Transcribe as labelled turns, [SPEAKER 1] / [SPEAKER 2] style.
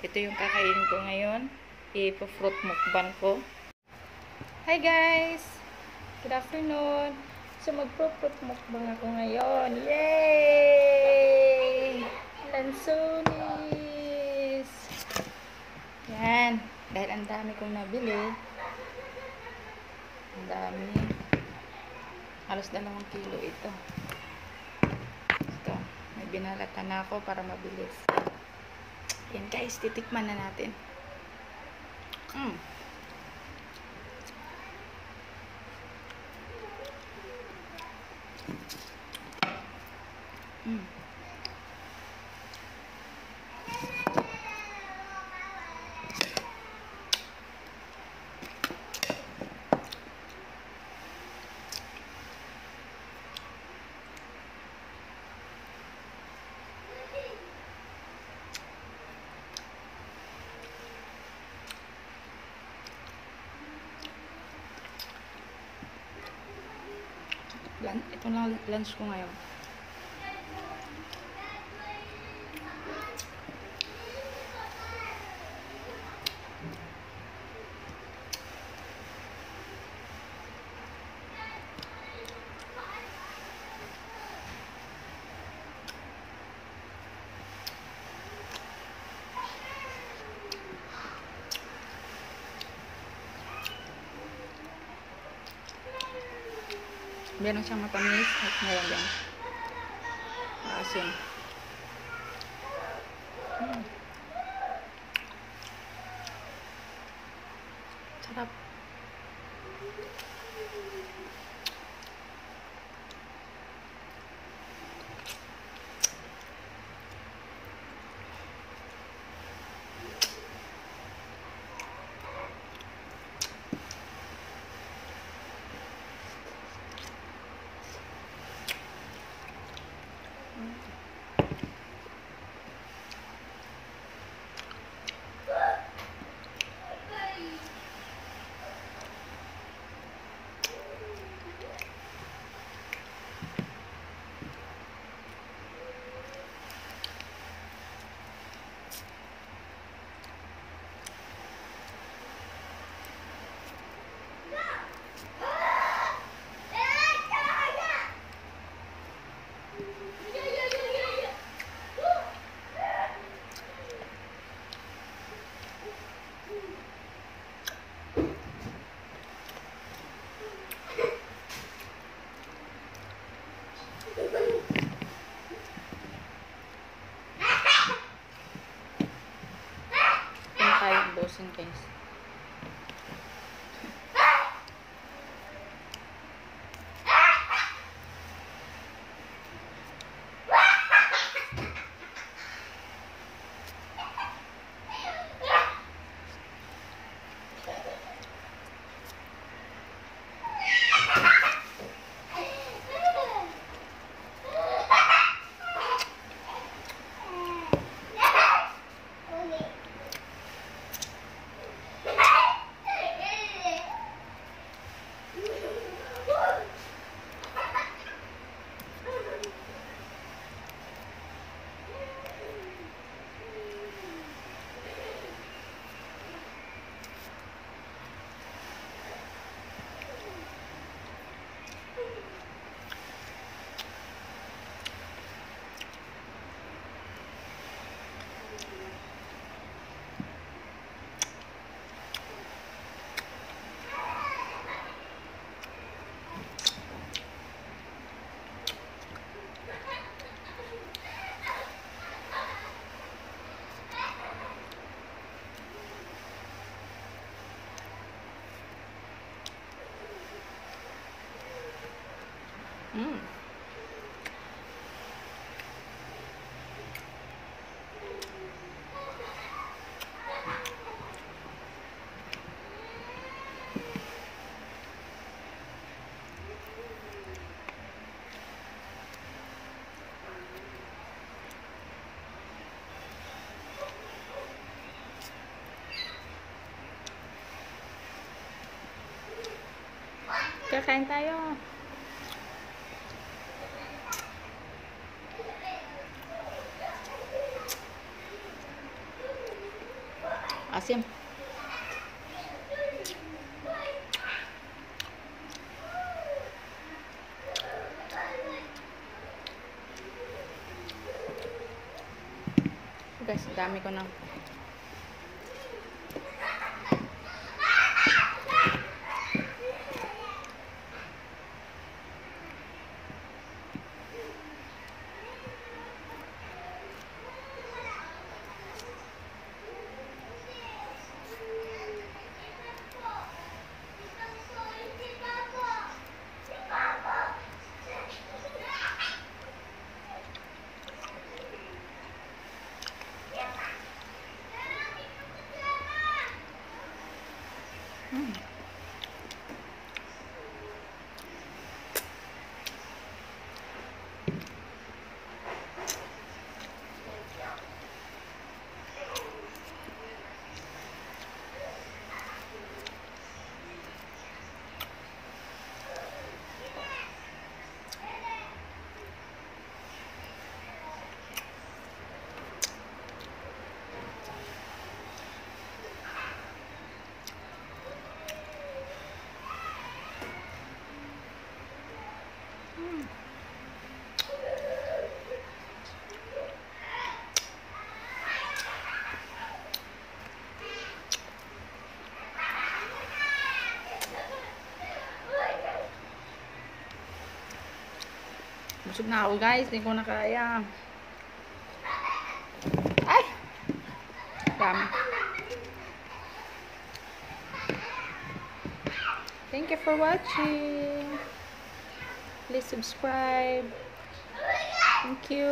[SPEAKER 1] Ito yung kakainin ko ngayon. I-fruit mukbang ko. Hi guys! Good afternoon! So mag-fruit mukbang ako ngayon. Yay! Lansunis! Yan. Dahil ang dami kong nabili. Ang dami. Halos dalawang kilo ito. Ito. May binalatan na ako para mabilis. Yan guys, titikman na natin. Mm. Ito lang lunch ko ngayon. Meron siyang matamis at meron din. Asin. Mm. Sarap. Mm. Kakain tayo. Asim. Guys, dami ko ng Busog na ako guys, hindi ko na kaya. Ay! Dami. Thank you for watching. Please subscribe. Thank you.